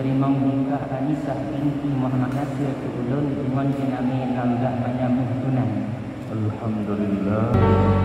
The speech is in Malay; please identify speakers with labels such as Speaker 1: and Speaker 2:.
Speaker 1: dari Mangga Anisa binti Muhammad Nasir Kebulun dengan dinamai Nangga Banyak Muhtunan Alhamdulillah.